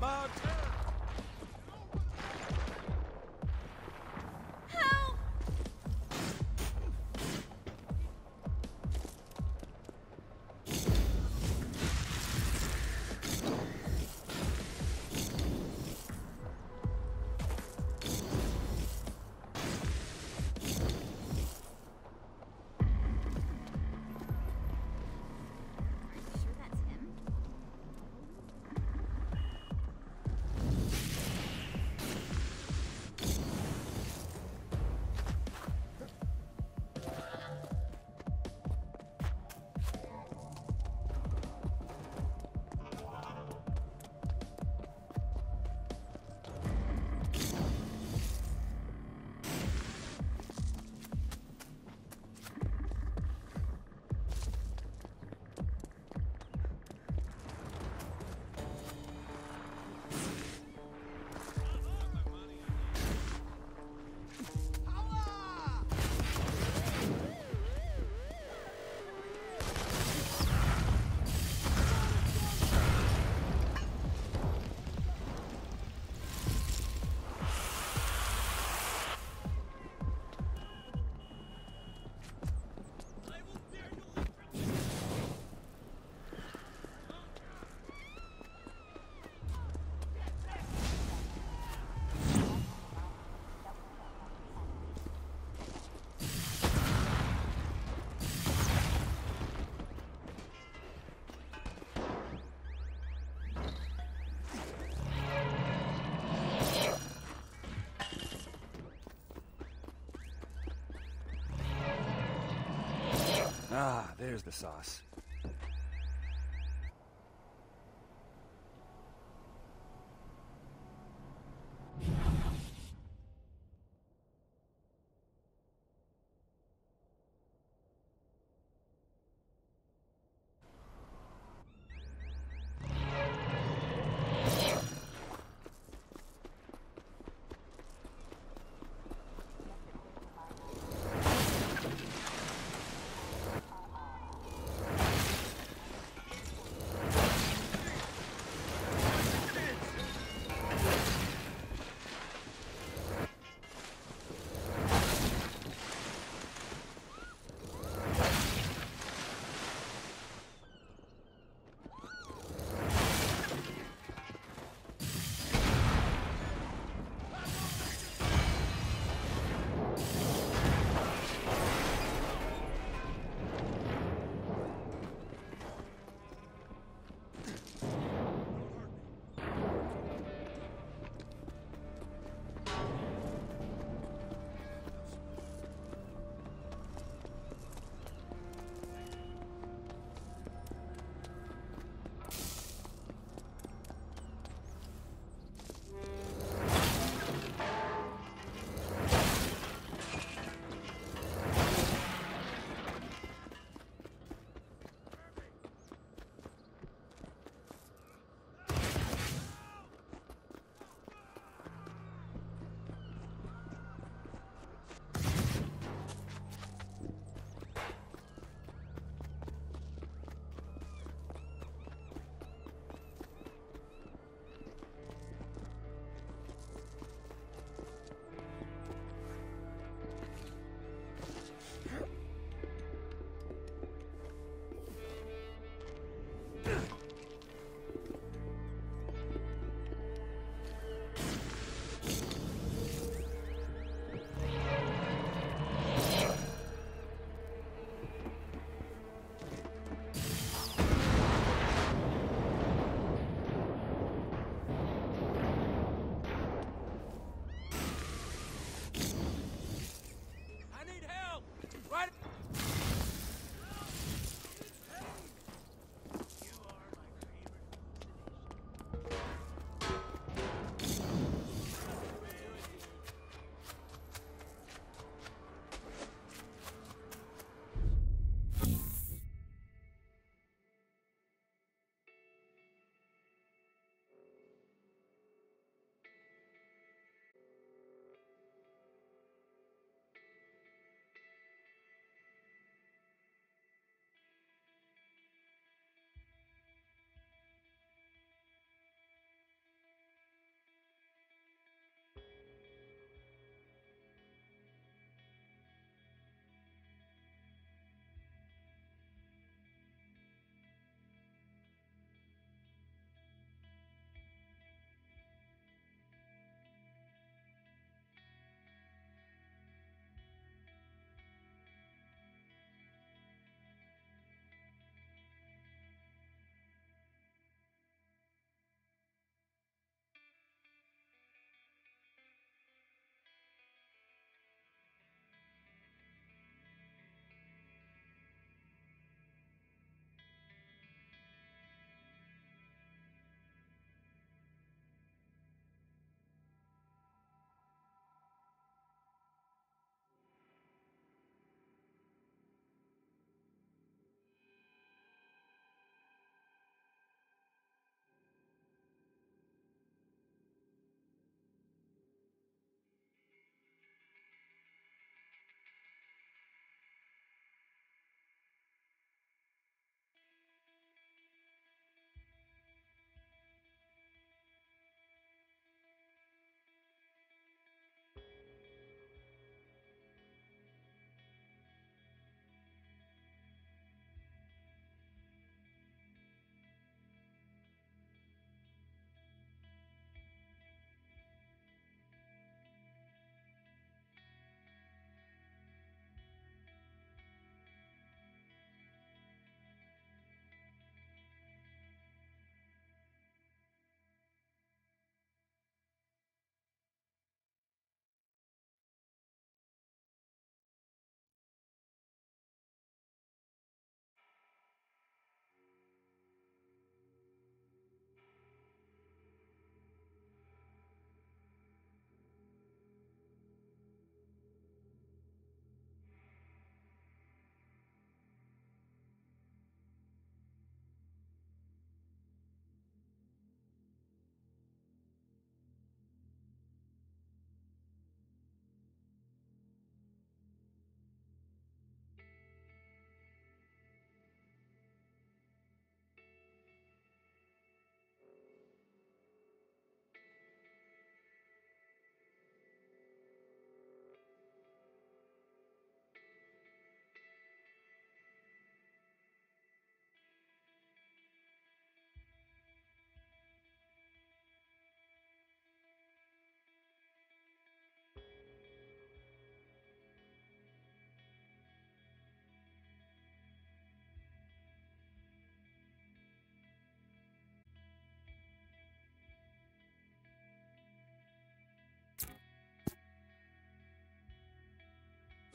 there, there's the sauce.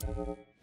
Help!